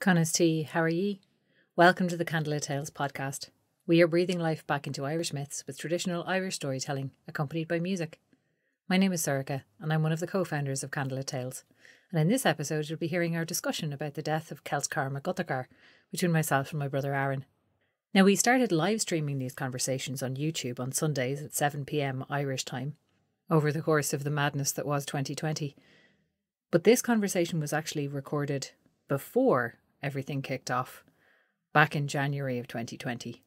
Conas T, how are ye? Welcome to the Candlelit Tales podcast. We are breathing life back into Irish myths with traditional Irish storytelling accompanied by music. My name is Sorcha, and I'm one of the co founders of Candlelit Tales. And in this episode, you'll be hearing our discussion about the death of Celtchar Mac Uthechar between myself and my brother Aron. Now, we started live streaming these conversations on YouTube on Sundays at 7 pm Irish time over the course of the madness that was 2020. But this conversation was actually recorded before everything kicked off back in January of 2020.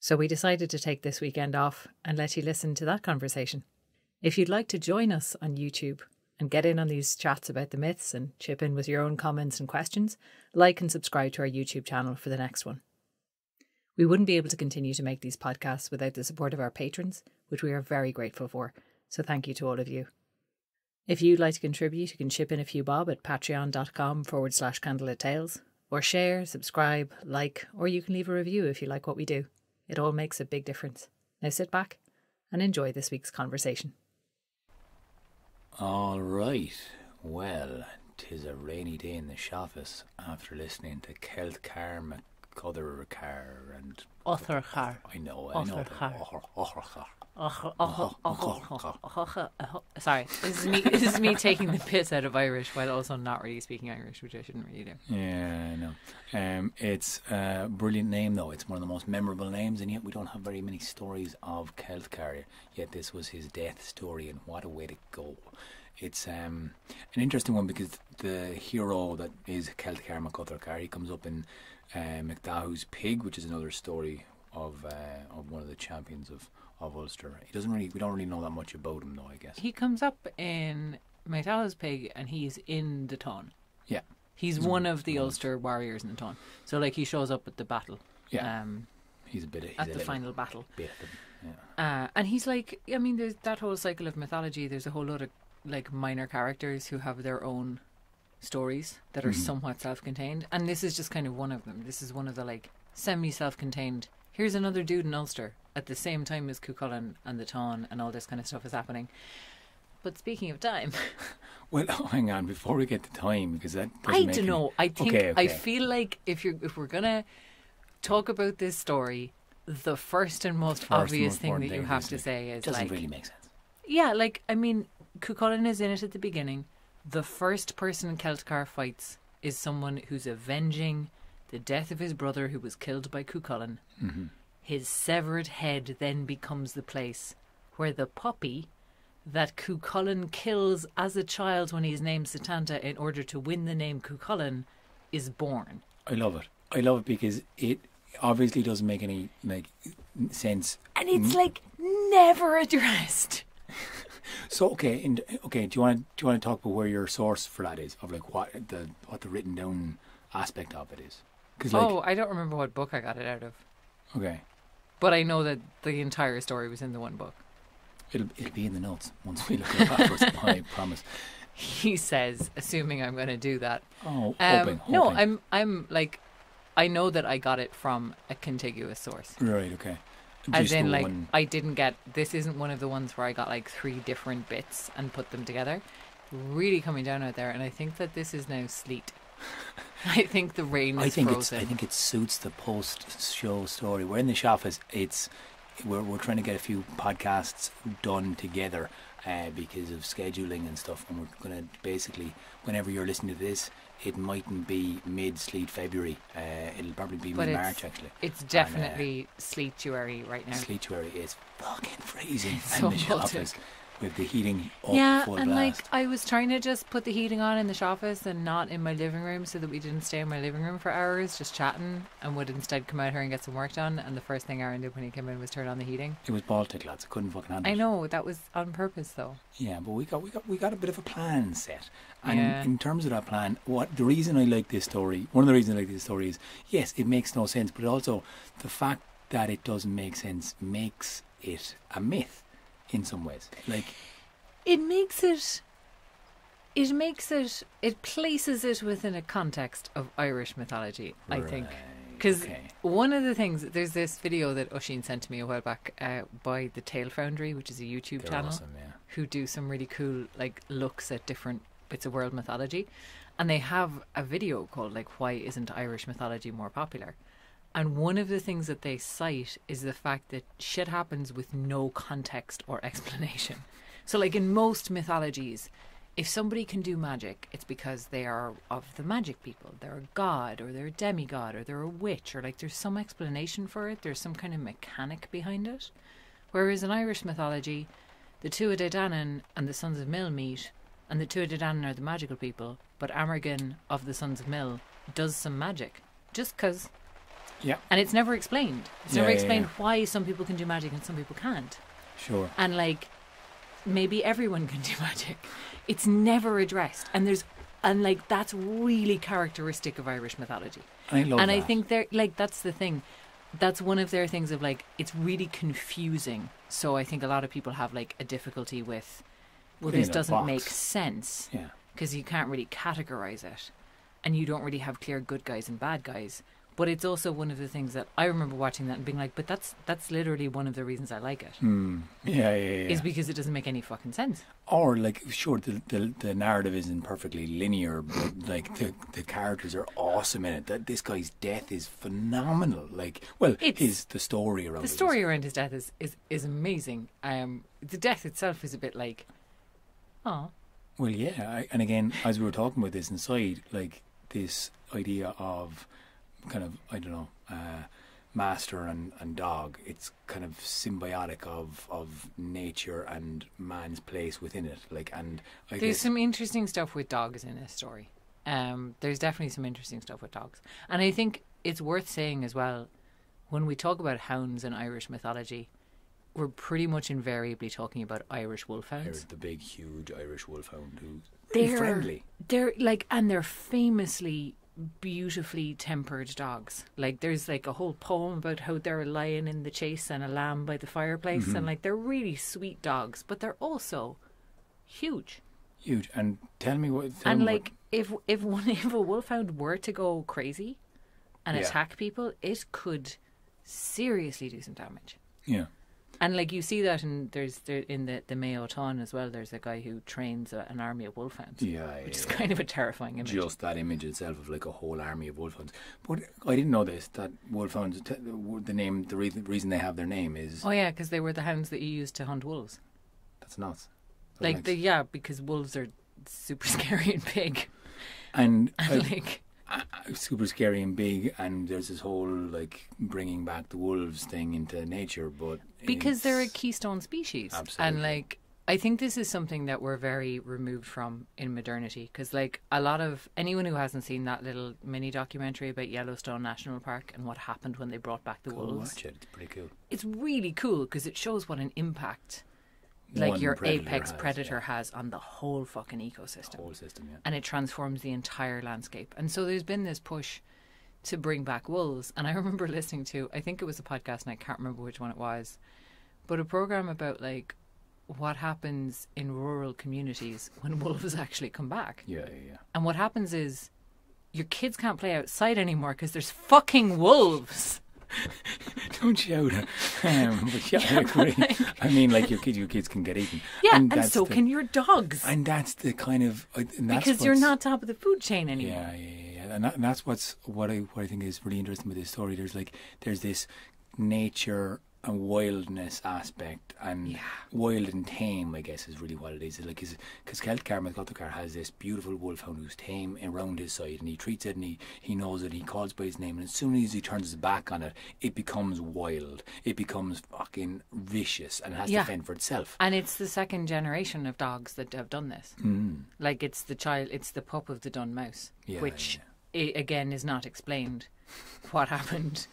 So we decided to take this weekend off and let you listen to that conversation. If you'd like to join us on YouTube and get in on these chats about the myths and chip in with your own comments and questions, like and subscribe to our YouTube channel for the next one. We wouldn't be able to continue to make these podcasts without the support of our patrons, which we are very grateful for. So thank you to all of you. If you'd like to contribute, you can chip in a few bob at patreon.com forward slash candlelit tales, or share, subscribe, like, or you can leave a review if you like what we do. It all makes a big difference. Now sit back and enjoy this week's conversation. All right. Well, tis a rainy day in the Shafis after listening to Celtchar Mac Uthechar and Other car. I know, I know. Other the- Other- Sorry, this is me. This is me taking the piss out of Irish while also not really speaking Irish, which I shouldn't really do. Yeah, I know. Um, it's a brilliant name, though. It's one of the most memorable names, and yet we don't have very many stories of Celtchar. Yet this was his death story, and what a way to go! It's um, an interesting one because the hero that is Celtchar Mac Uthechar, he comes up in uh, Mac Datho's Pig, which is another story of uh, of one of the champions of, of Ulster. He doesn't really, we don't really know that much about him, though. I guess. He comes up in Mac Datho's Pig, and he's in the town. Yeah, He's He's one of the one of- Ulster warriors in the town. So, like, he shows up at the battle. yeah. Um, he's a bit. Of, he's at the final battle. Bit of, yeah. Uh, and he's like, I mean, there's that whole cycle of mythology. There's a whole lot of like minor characters who have their own stories that are Mhm. somewhat self-contained, and this is just kind of one of them. This is one of the like semi-self-contained. Here's another dude in Ulster at the same time as Cuchulainn and the Táin and all this kind of stuff is happening. But speaking of time, Well, hang on before we get to time because that I don't any- know. I think Okay, I feel like if you're if we're gonna talk about this story, the first and most First obvious most thing that you have to say is doesn't like really make sense. Yeah, like I mean, Cuchulainn is in it at the beginning. The first person Celtchar fights is someone who's avenging the death of his brother who was killed by Cuchulainn. hmm His severed head then becomes the place where the puppy that Cuchulainn kills as a child when he's named Setanta in order to win the name Cuchulainn is born. I love it. I love it because it obviously doesn't make any like sense. And it's Mm. like never addressed. So okay, and, okay. Do you want to do you want to talk about where your source for that is of like what the what the written down aspect of it is? Because like oh, I don't remember what book I got it out of. okay, But I know that the entire story was in the one book. it'll it'll be in the notes once we look it up afterwards. I promise. he says, assuming I'm going to do that. Oh, Um, hoping, no. I'm I'm like, I know that I got it from a contiguous source. right. Okay. As in, like, one- I didn't get this. Isn't one of the ones where I got like three different bits and put them together. Really coming down out there, and I think that this is now sleet. I think the rain is I think frozen. it's. I think it suits the post-show story. We're in the shop. It's. it's we're we're trying to get a few podcasts done together uh, because of scheduling and stuff. And we're going to basically, whenever you're listening to this, it mightn't be mid sleet February. Uh, it'll probably be mid March actually. it's definitely sleetuary right now. Sleetuary is fucking freezing It's in so the office with the heating up yeah, full and blast. like I was trying to just put the heating on in the shop office and not in my living room, so that we didn't stay in my living room for hours just chatting, and would instead come out here and get some work done. And the first thing Aron did when he came in was turn on the heating. it was Baltic lads. I couldn't fucking handle it. I it. know that was on purpose, though. Yeah, but we got we got we got a bit of a plan set. And Yeah. in terms of that plan, what the reason I like this story, one of the reasons I like this story is yes, it makes no sense, but also the fact that it doesn't make sense makes it a myth in some ways. Like It makes it. It makes it. It places it within a context of Irish mythology. I think. Because okay. one of the things, there's this video that Oisin sent to me a while back uh, by the Tale Foundry, which is a YouTube They're channel. awesome, yeah. who do some really cool like looks at different bits of world mythology. and they have a video called like "Why Isn't Irish Mythology More Popular?" And one of the things that they cite is the fact that shit happens with no context or explanation. So, like in most mythologies, if somebody can do magic, it's because they are of the magic people. They're a god, or they're a demigod, or they're a witch, or like there's some explanation for it. There's some kind of mechanic behind it. Whereas in Irish mythology, the Tuatha De Danann and the Sons of Míl meet, and the Tuatha De Danann are the magical people, but Amergin of the Sons of Míl does some magic. Just because. Yeah. And it's never explained. It's Yeah, never explained yeah. why some people can do magic and some people can't. Sure. And like, maybe everyone can do magic. It's never addressed. And there's. And like that's really characteristic of Irish mythology I love and that. I think they're like that's the thing. That's one of their things of like it's really confusing. So I think a lot of people have like a difficulty with well this in a doesn't make sense Yeah. because you can't really categorize it and you don't really have clear good guys and bad guys. But it's also one of the things that I remember watching that and being like, but that's that's literally one of the reasons I like it. Hmm. Yeah, yeah, yeah. Is because it doesn't make any fucking sense. or like, sure, the, the the narrative isn't perfectly linear, but like the the characters are awesome in it. That this guy's death is phenomenal. Like, well, It's- his the story around The story around his death is, is, is amazing. Um, the death itself is a bit like, oh, Well, yeah, I, and again, as we were talking about this inside, like this idea of kind of I don't know, uh, master and, and dog. It's kind of symbiotic of of nature and man's place within it. Like, and I There's some interesting stuff with dogs in this story. Um, there's definitely some interesting stuff with dogs, and I think it's worth saying as well when we talk about hounds in Irish mythology, we're pretty much invariably talking about Irish wolfhounds. there's the big, huge Irish wolfhound who's They're friendly. They're like, and they're famously beautifully tempered dogs. Like, there's like a whole poem about how they're a lion in the chase and a lamb by the fireplace, Mm-hmm. and like they're really sweet dogs, but they're also huge. Huge. And tell me what. Tell and me what- like if if one if a wolfhound were to go crazy and Yeah. attack people, it could seriously do some damage. yeah, And like you see that in there's there in the the Mayo Táin as well. There's a guy who trains a, an army of wolfhounds, yeah, which is yeah. kind of a terrifying image. just that image itself of like a whole army of wolfhounds. But I didn't know this that wolfhounds, the name, the reason, reason they have their name is Oh yeah, because they were the hounds that you used to hunt wolves. that's nuts. Like the yeah, because wolves are super scary and big, and and uh, like super scary and big, and there's this whole like bringing back the wolves thing into nature, but because they're a keystone species Absolutely. and like i think this is something that we're very removed from in modernity because like a lot of anyone who hasn't seen that little mini documentary about yellowstone national park and what happened when they brought back the Go wolves watch it. It's pretty cool. it's really cool because it shows what an impact like your predator apex has, predator yeah. has on the whole fucking ecosystem Whole system, yeah. and it transforms the entire landscape. And so there's been this push to bring back wolves. And I remember listening to, I think it was a podcast, and I can't remember which one it was, but a program about like what happens in rural communities when wolves actually come back. Yeah, yeah, yeah. And what happens is your kids can't play outside anymore because there's fucking wolves. Don't shout. Um, but yeah, I agree. I mean, like your kids, your kids can get eaten. Yeah, and, that's so the- can your dogs. And that's the kind of uh, and that's because you're not top of the food chain anymore. Yeah, yeah, yeah, yeah. And, that, and that's what's what I what I think is really interesting with this story. There's like there's this nature and wildness aspect, and Yeah. wild and tame. I guess is really what it is. It's like because Celtchar Mac Uthechar has this beautiful wolfhound who's tame around his side, and he treats it, and he he knows it. He calls by his name, and as soon as he turns his back on it, it becomes wild. It becomes fucking vicious and has Yeah. to fend for itself. And it's the second generation of dogs that have done this. Mm. Like it's the child, it's the pup of the dun mouse, Yeah, which again is not explained. What happened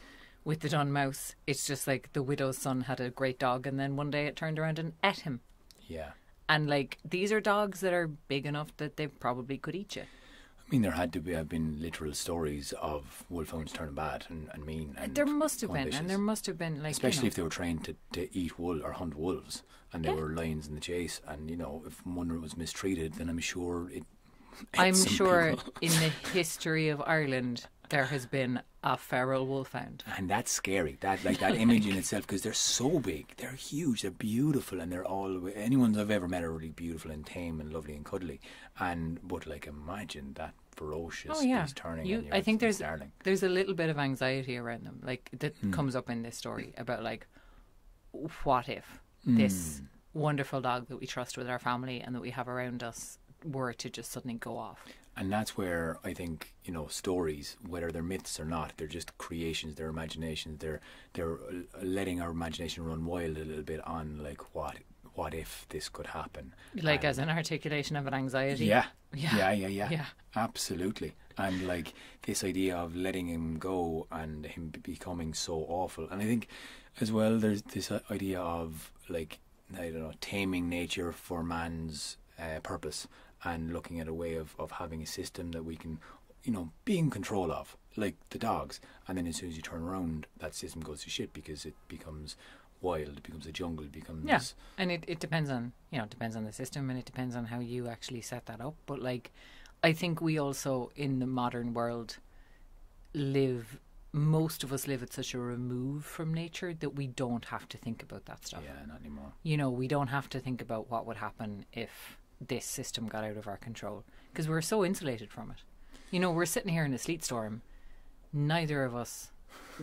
with the dun mouse? It's just like the widow's son had a great dog, and then one day it turned around and ate him. Yeah. And like these are dogs that are big enough that they probably could eat you. I mean, there had to be have been literal stories of wolfhounds turning bad and, and mean. And there must have been, and there must have been like especially you if they were trained to, to eat wool or hunt wolves, and they Yeah. were lions in the chase. And you know, if one was mistreated, then I'm sure it. I'm sure people. in the history of Ireland there has been a feral wolf found. and that's scary. That like that image in itself, because they're so big, they're huge, they're beautiful, and they're all anyone I've ever met are really beautiful and tame and lovely and cuddly. And but like imagine that ferocious. Oh, yeah. Turning. You- I think there's- starting. there's a little bit of anxiety around them, like that Hmm. comes up in this story about like, what if Hmm. this wonderful dog that we trust with our family and that we have around us were to just suddenly go off? And that's where I think you know stories, whether they're myths or not, they're just creations, they're imaginations. They're they're uh, letting our imagination run wild a little bit on like what what if this could happen, Like And- as an articulation of an anxiety. Yeah. Yeah. Yeah, yeah, yeah. Yeah. Absolutely. And like this idea of letting him go and him becoming so awful. And I think as well there's this uh, idea of like I don't know, taming nature for man's uh, purpose and looking at a way of, of having a system that we can, you know, be in control of, like the dogs. And then as soon as you turn around, that system goes to shit because it becomes wild, it becomes a jungle, it becomes. Yeah, and it, it depends on you know it depends on the system and it depends on how you actually set that up. But like, I think we also in the modern world live. Most of us live at such a remove from nature that we don't have to think about that stuff. Yeah, not anymore. You know, we don't have to think about what would happen if this system got out of our control because we're so insulated from it. You know, we're sitting here in a sleet storm. Neither of us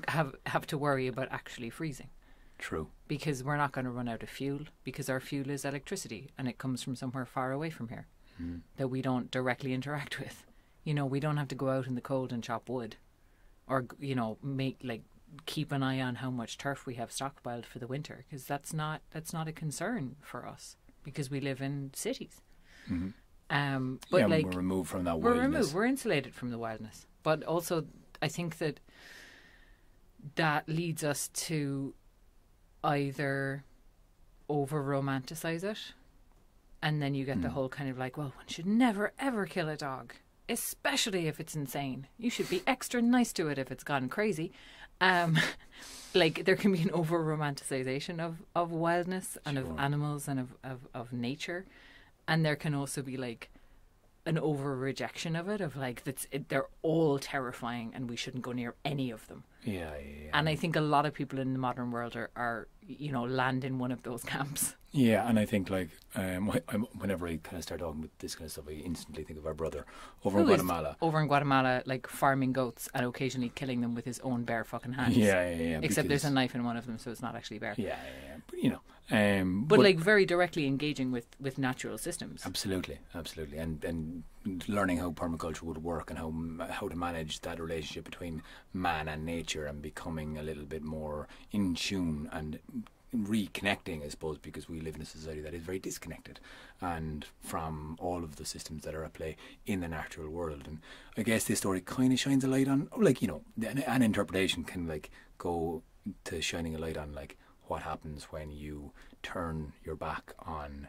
have have to worry about actually freezing True. because we're not going to run out of fuel because our fuel is electricity and it comes from somewhere far away from here hmm. that we don't directly interact with. You know, we don't have to go out in the cold and chop wood or you know, make like keep an eye on how much turf we have stockpiled for the winter because that's not that's not a concern for us because we live in cities. Um but yeah, like we're removed from that we're removed. We're insulated from the wildness. But also, I think that that leads us to either over romanticize it, and then you get the whole kind of like, well, one should never ever kill a dog, especially if it's insane. You should be extra nice to it if it's gone crazy. Um, like there can be an over romanticization of, of wildness and of animals and of, of, of nature. And there can also be like an over rejection of it, of like that's it, they're all terrifying and we shouldn't go near any of them. Yeah, yeah, yeah. And I think a lot of people in the modern world are, are you know land in one of those camps. Yeah, and I think like um, whenever I kind of start talking with this kind of stuff, I instantly think of our brother over in Guatemala. over in Guatemala, like farming goats and occasionally killing them with his own bare fucking hands. Yeah, yeah, yeah. Except there's a knife in one of them, so it's not actually bare. Yeah, yeah, yeah. But, you know, um, But, like very directly engaging with with natural systems. absolutely, absolutely, and and learning how permaculture would work and how how to manage that relationship between man and nature and becoming a little bit more in tune and reconnecting, I suppose, because we live in a society that is very disconnected and from all of the systems that are at play in the natural world. And I guess this story kind of shines a light on, like you know, an, an interpretation can like go to shining a light on like what happens when you turn your back on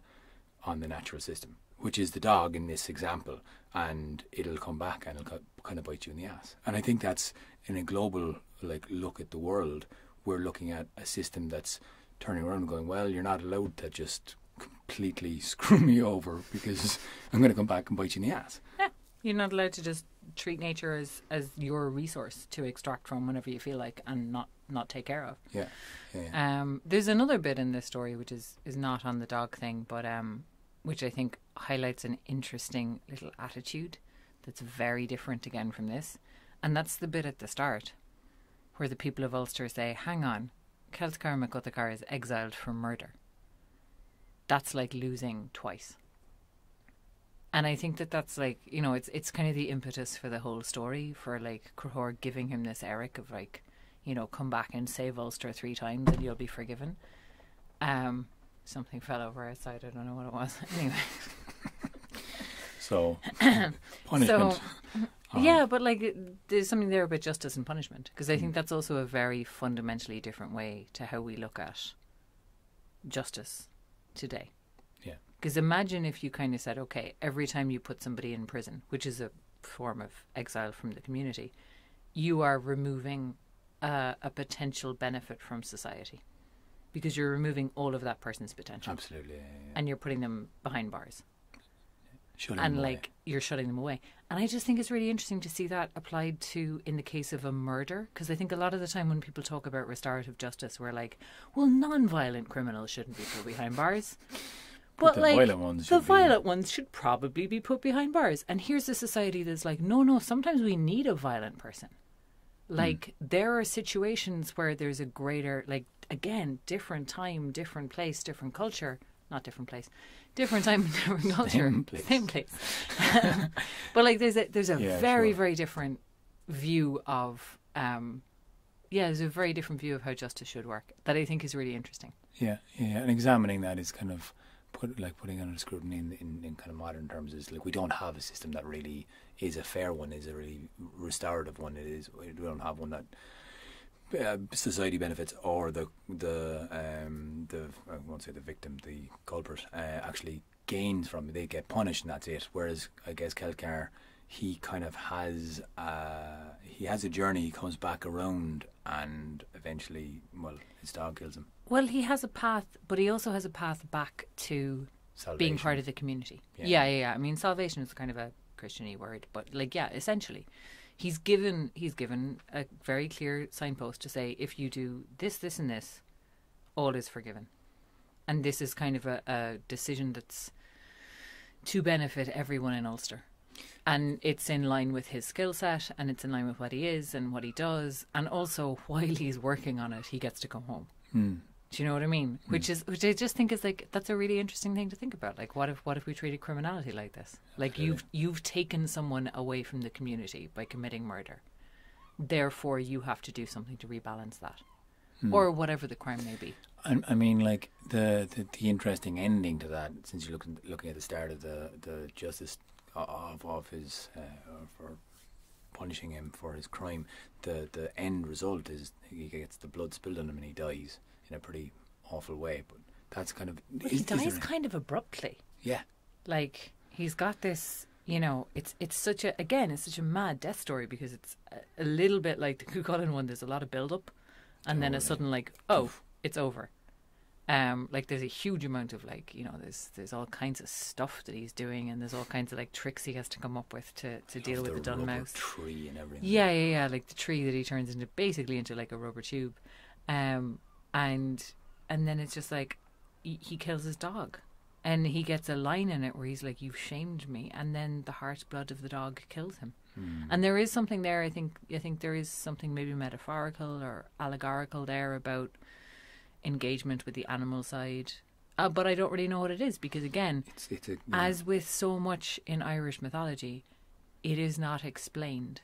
on the natural system, which is the dog in this example, and it'll come back and it'll kind of bite you in the ass. And I think that's in a global like look at the world, we're looking at a system that's turning around and going, well, you're not allowed to just completely screw me over because I'm going to come back and bite you in the ass. Yeah, you're not allowed to just treat nature as as your resource to extract from whenever you feel like and not not take care of. Yeah, yeah. yeah. Um, there's another bit in this story which is is not on the dog thing, but um, which I think highlights an interesting little attitude that's very different again from this, and that's the bit at the start where the people of Ulster say, "Hang on, Celtchar Mac Uthechar is exiled for murder." That's like losing twice. And I think that that's like you know it's it's kind of the impetus for the whole story for like Conchobar giving him this éraic of like you know come back and save Ulster three times and you'll be forgiven. Um, something fell over outside. I don't know what it was. Anyway, So punishment. so yeah, but like there's something there about justice and punishment because I think that's also a very fundamentally different way to how we look at justice today. Because imagine if you kind of said, okay, every time you put somebody in prison, which is a form of exile from the community, you are removing uh, a potential benefit from society because you're removing all of that person's potential Absolutely. Yeah, yeah, and you're putting them behind bars Shut and him away. like you're shutting them away. And I just think it's really interesting to see that applied to in the case of a murder because I think a lot of the time when people talk about restorative justice, we're like, well, non-violent criminals shouldn't be put behind bars. But the like violent ones the should be- violent ones should probably be put behind bars. And here's a society that's like, no, no. Sometimes we need a violent person. Hmm. Like there are situations where there's a greater, like again, different time, different place, different culture. Not different place, different time, different culture, Same place. same place. but like there's a there's a Yeah, very sure. very different view of um yeah there's a very different view of how justice should work that I think is really interesting. Yeah, yeah, and examining that is kind of put like putting under scrutiny in, in, in kind of modern terms is like we don't have a system that really is a fair one, is a really restorative one. It is we don't have one that uh, society benefits or the the um the I won't say the victim, the culprit uh, actually gains from it. They get punished and that's it. Whereas I guess Celtchar he kind of has uh, he has a journey. He comes back around and eventually, well, his dog kills him. Well, he has a path, but he also has a path back to Salvation. being part of the community. Yeah. Yeah. yeah, yeah, I mean, salvation is kind of a Christiany word, but like, yeah, essentially, he's given he's given a very clear signpost to say if you do this, this, and this, all is forgiven, and this is kind of a, a decision that's to benefit everyone in Ulster. And it's in line with his skill set, and it's in line with what he is and what he does, and also while he's working on it, he gets to come home. Hmm. Do you know what I mean? Which is which I just think is like that's a really interesting thing to think about. Like what if what if we treated criminality like this? Like you've you've taken someone away from the community by committing murder. Therefore you have to do something to rebalance that. Or whatever the crime may be. I, I mean, like the, the the interesting ending to that, since you're looking looking at the start of the the justice of of his uh, for punishing him for his crime, the the end result is he gets the blood spilled on him and he dies in a pretty awful way. But that's kind of is- he is dies kind of abruptly. yeah. Like he's got this you know, it's it's such a again, it's such a mad death story because it's a, a little bit like the Cuchulainn one. There's a lot of build up, and then a sudden like, oh, it's over. Um, like there's a huge amount of like you know there's there's all kinds of stuff that he's doing, and there's all kinds of like tricks he has to come up with to to deal with the, dun rubber mouse. tree and everything. Yeah, yeah, yeah. Like the tree that he turns into basically into like a rubber tube, um, and and then it's just like he, he kills his dog, and he gets a line in it where he's like, "You've shamed me," and then the heart blood of the dog kills him. Hmm. And there is something there. I think I think there is something maybe metaphorical or allegorical there about engagement with the animal side. Uh, but I don't really know what it is because again, It's it's a, as with so much in Irish mythology, it is not explained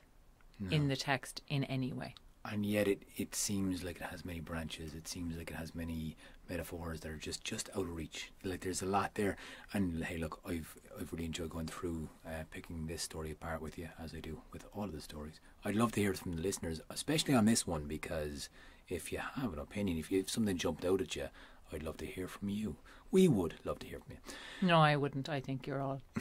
in the text in any way. and yet it, it seems like it has many branches. It seems like it has many metaphors that are just, just out of reach. Like there's a lot there. And hey, look, I've I've really enjoyed going through uh, picking this story apart with you, as I do with all of the stories. I'd love to hear from the listeners, especially on this one, because if you have an opinion, if you if something jumped out at you, I'd love to hear from you. We would love to hear from you. No, I wouldn't. I think you're all.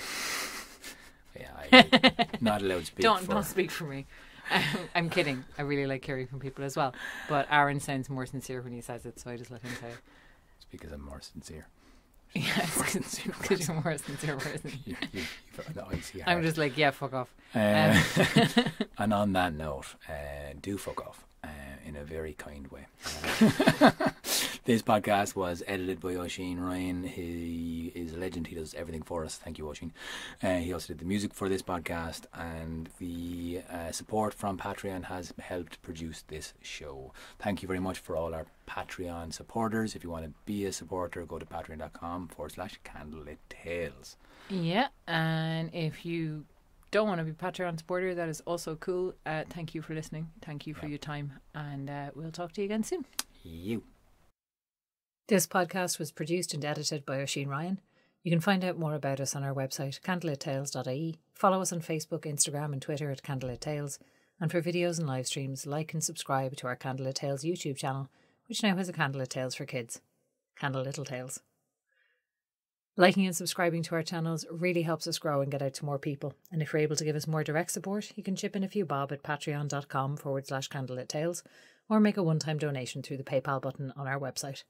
Yeah, I, not allowed to speak. don't for, don't speak for me. I'm kidding. I really like hearing from people as well. But Aron sounds more sincere when he says it, so I just let him say it. Because I'm more sincere. Yes, because you're more sincere person. You, you, you've an icy I'm just like, yeah, fuck off. Uh, and on that note, uh, do fuck off uh, in a very kind way. This podcast was edited by Oisin Ryan. He is a legend. He does everything for us. Thank you, Oisin. Uh, he also did the music for this podcast, and the uh, support from Patreon has helped produce this show. Thank you very much for all our Patreon supporters. If you want to be a supporter, go to patreon.com forward slash candlelit tales. Yeah, and if you don't want to be a Patreon supporter, that is also cool. Uh, thank you for listening. Thank you for Yeah. your time, and uh, we'll talk to you again soon. You. This podcast was produced and edited by Oisin Ryan. You can find out more about us on our website, candlelittales.ie. Follow us on Facebook, Instagram, and Twitter at Candlelit Tales. And for videos and live streams, like and subscribe to our Candlelit Tales YouTube channel, which now has a Candlelit Tales for kids. Candle Little Tales. Liking and subscribing to our channels really helps us grow and get out to more people. And if you're able to give us more direct support, you can chip in a few bob at patreon.com forward slash candlelit tales or make a one time donation through the PayPal button on our website.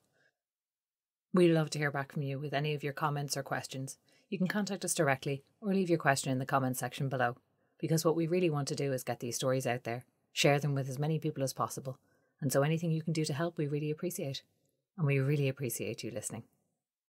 We'd love to hear back from you with any of your comments or questions. You can contact us directly or leave your question in the comments section below. Because what we really want to do is get these stories out there, share them with as many people as possible. And so anything you can do to help, we really appreciate. And we really appreciate you listening.